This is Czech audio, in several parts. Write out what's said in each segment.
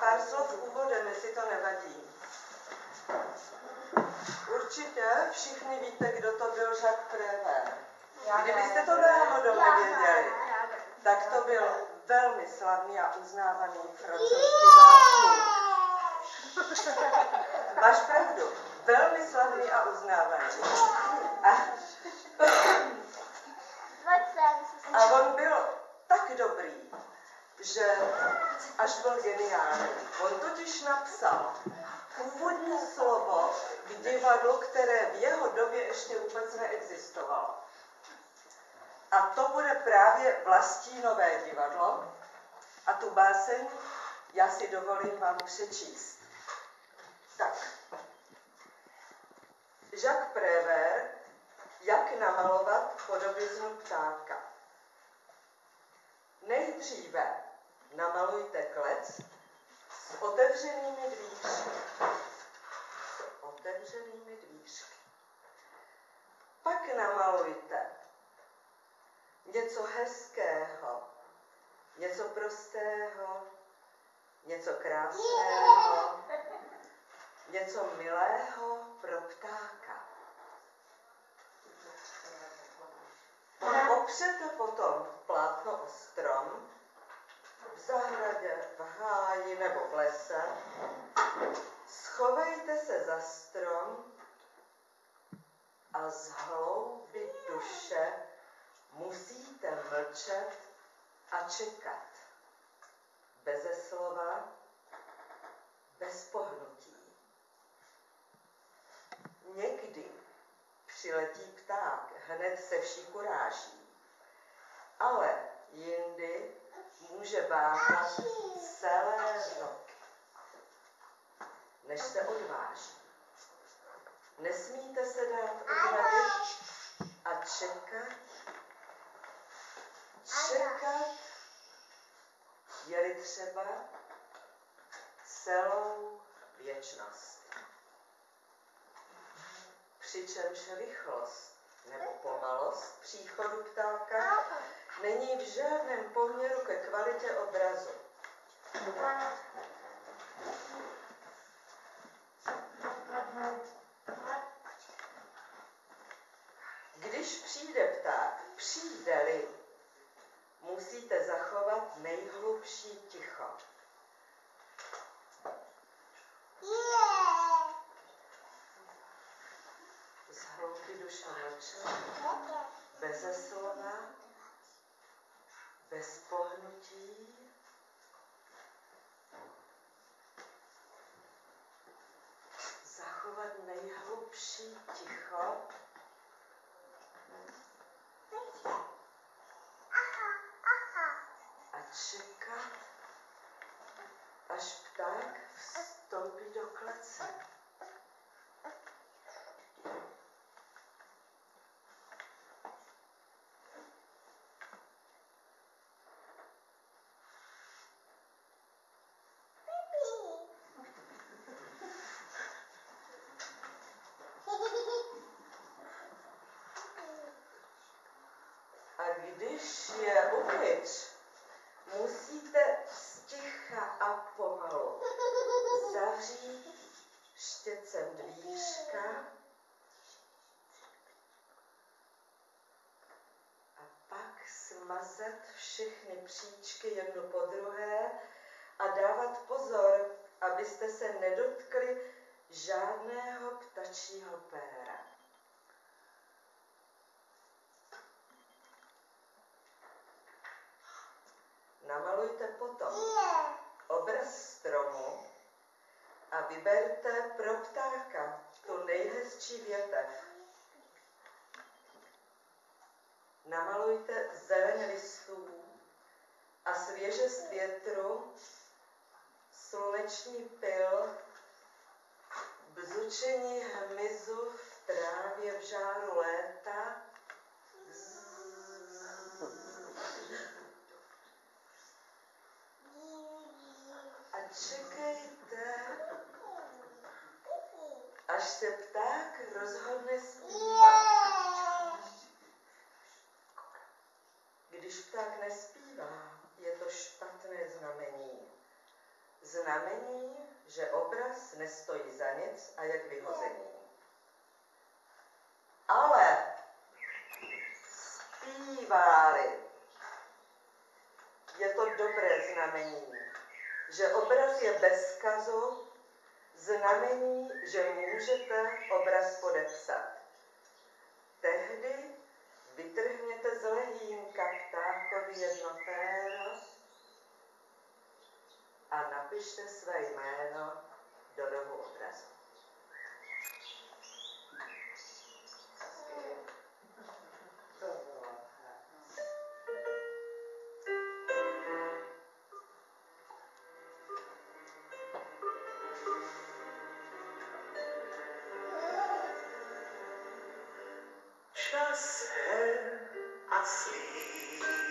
pár slov úvodem, jestli to nevadí. Určitě všichni víte, kdo to byl Jacques Prévert. Kdybyste to náhodou nevěděli, tak to byl velmi slavný a uznávaný francouzský básník. Máš pravdu, velmi slavný a uznávaný. A, a on byl tak dobrý, že až byl geniální. On totiž napsal úvodní slovo k divadlu, které v jeho době ještě vůbec neexistovalo. A to bude právě Vlastínové divadlo. A tu báseň já si dovolím vám přečíst. Tak. Jacques Prévert, jak namalovat podobiznu ptáka. Nejdříve namalujte klec s otevřenými dvířky. S otevřenými dvířky. Pak namalujte něco hezkého, něco prostého, něco krásného, něco milého pro ptáka. Opřete potom plátno o strom, v zahradě, v háji nebo v lese, schovejte se za strom a z hlouby duše musíte mlčet a čekat. Beze slova, bez pohnutí. Někdy přiletí pták hned se vší kuráží, ale jindy může váhat celé roky, než se odváží. Nesmíte se dát odradit a čekat, čekat, je-li třeba celou věčnost. Přičemž rychlost nebo pomalost příchodu ptáka není v žádném poměru ke kvalitě obrazu. Když přijde pták, přijde-li, musíte zachovat nejhlubší ticho. Z hlouby duše mlčet, beze slova, bez pohnutí, zachovat nejhlubší ticho, a čekat, až pták vstoupí do klece. A když je uvnitř, musíte sticha a pomalu zavřít štěcem dvířka a pak smazat všechny příčky jednu po druhé a dávat pozor, abyste se nedotkli žádného ptačího péra. Namalujte potom obraz stromu a vyberte pro ptáka tu nejhezčí větev. Namalujte zeleň listů a svěžest větru, sluneční pil, bzučení hmyzu v trávě v žáru léta, až se pták rozhodne zpívat. Když pták nespívá, je to špatné znamení. znamení, že obraz nestojí za nic a jak vyhození. Ale zpívali, je to dobré znamení, že obraz je bez kazu, znamení, že můžete obraz podepsat. Tehdy vytrhněte z lehínka ptákovi jedno péro a napište své jméno do rohu obrazu. precious hen asleep.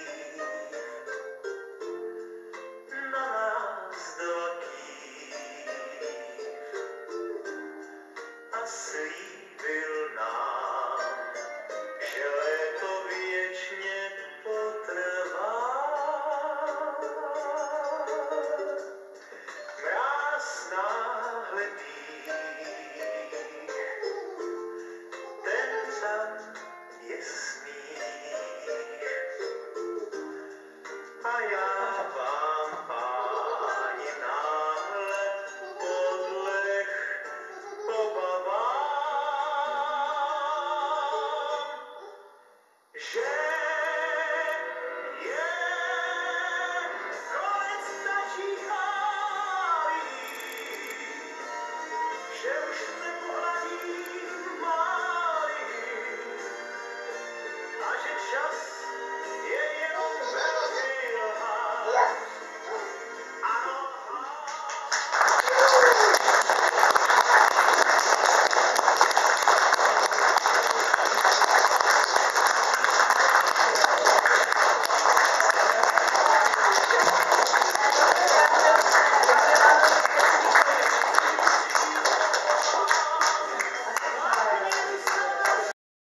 आया